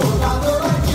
我